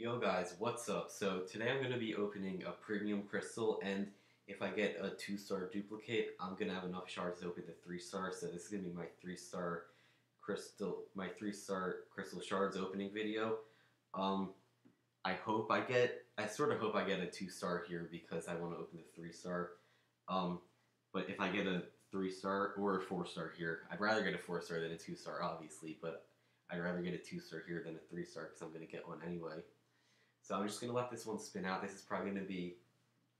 Yo guys, what's up? So today I'm going to be opening a premium crystal and if I get a 2 star duplicate, I'm going to have enough shards to open the 3 star. So this is going to be my 3 star crystal, my 3 star crystal shards opening video. Um, I hope I get, I sort of hope I get a 2 star here because I want to open the 3 star. Um, but if I get a 3 star or a 4 star here, I'd rather get a 4 star than a 2 star obviously, but I'd rather get a 2 star here than a 3 star because I'm going to get one anyway. So I'm just going to let this one spin out. This is probably going to be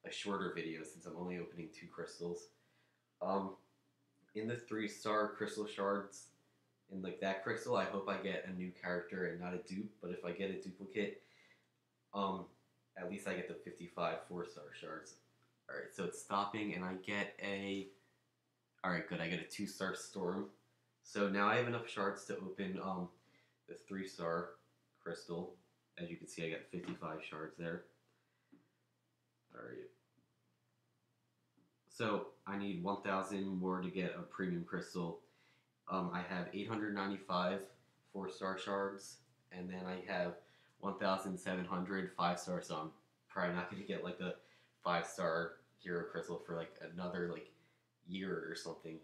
a shorter video since I'm only opening two crystals. Um, in the three star crystal shards, in like that crystal, I hope I get a new character and not a dupe. But if I get a duplicate, um, at least I get the 55 four star shards. Alright, so it's stopping and I get a... Alright, good, I get a two star storm. So now I have enough shards to open um, the three star crystal as you can see, I got 55 shards there. Alright. So, I need 1,000 more to get a premium crystal. Um, I have 895 4-star shards, and then I have 1,700 5-star, so I'm probably not going to get like the 5-star hero crystal for like another like year or something.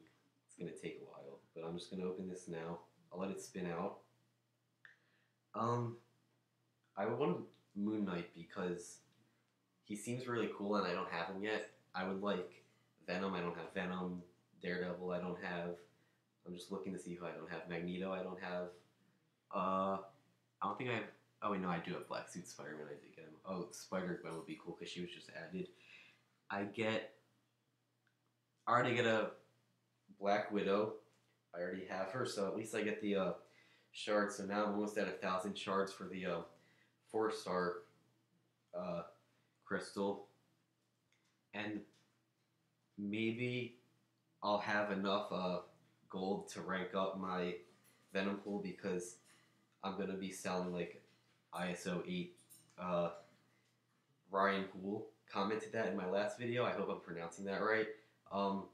It's going to take a while, but I'm just going to open this now. I'll let it spin out. Um, I want Moon Knight because he seems really cool and I don't have him yet. I would like Venom. I don't have Venom. Daredevil. I don't have. I'm just looking to see who I don't have. Magneto. I don't have. Uh, I don't think I have. Oh wait, no, I do have Black Suit Spider-Man. I did get him. Oh, Spider Gwen would be cool because she was just added. I get. I already get a Black Widow. I already have her, so at least I get the uh, shards. So now I'm almost at a thousand shards for the uh, four star uh, crystal, and maybe I'll have enough uh, gold to rank up my Venompool because I'm gonna be selling like ISO 8 uh, Ryan Pool commented that in my last video. I hope I'm pronouncing that right. Um,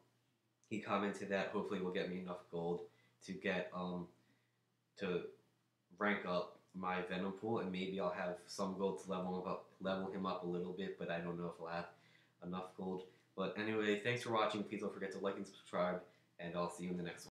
he commented that hopefully will get me enough gold to get um, to rank up my Venompool, and maybe I'll have some gold to level him up, level him up a little bit, but I don't know if I'll have enough gold. But anyway, thanks for watching. Please don't forget to like and subscribe, and I'll see you in the next one.